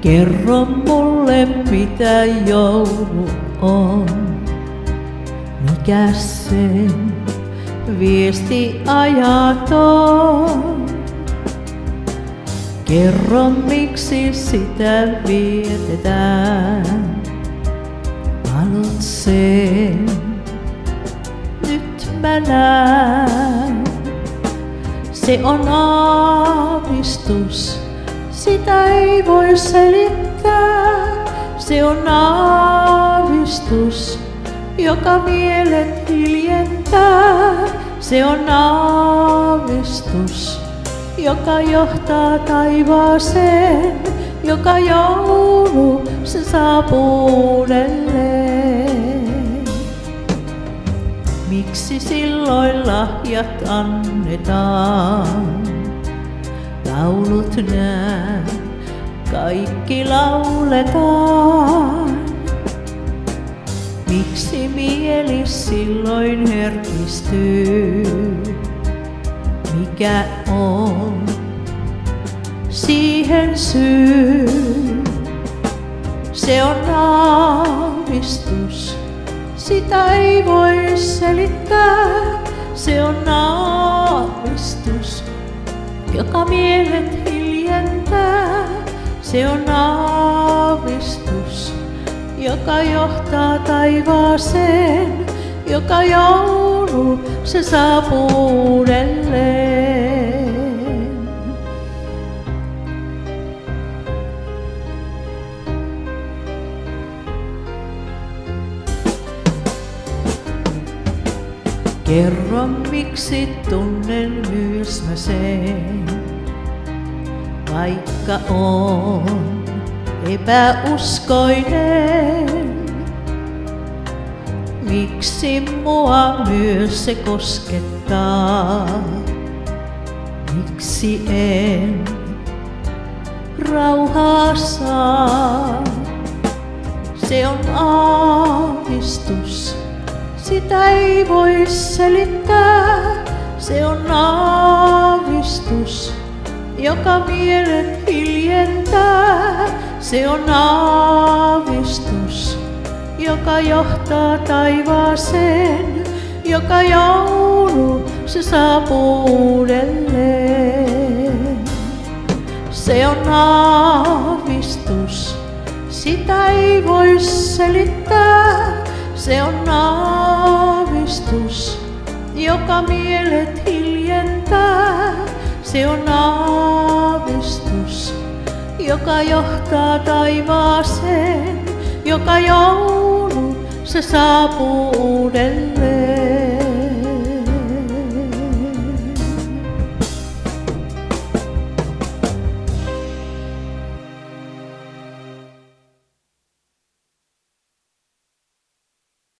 Kerro mulle, mitä joulu on. Mikä sen viesti ajaton? Kerro, miksi sitä vietetään. Valot sen, nyt mä näen. Se on aavistus, sitä ei voi selittää. Se on aavistus, joka mielet hiljentää. Se on aavistus, joka johtaa taivaaseen, joka joulu se saapuu uudelleen. Miksi silloin lahjat annetaan? Laulut nää, kaikki lauletaan. Miksi mieli silloin herkistyy? Mikä on siihen syy? Se on aavistus, sitä ei voi selittää. Se on aavistus, joka mielet hiljentää. Se on aavistus, joka johtaa taivaaseen, joka joulu se saapuu uudelleen. Kerro miksi tunnen myös mä sen, vaikka on epäuskoinen. Miksi mua myös se koskettaa? Miksi en rauhaa saa? Se on aavistus, sitä ei voi selittää. Se on aavistus, joka mielet hiljentää. Se on aavistus, joka johtaa taivaaseen, joka joulu se saapuu uudelleen. Se on aavistus, sitä ei voi selittää. Se on aavistus, joka mielet hiljentää. Se on aavistus, joka johtaa taivaaseen, joka joulu se saapuu uudelleen.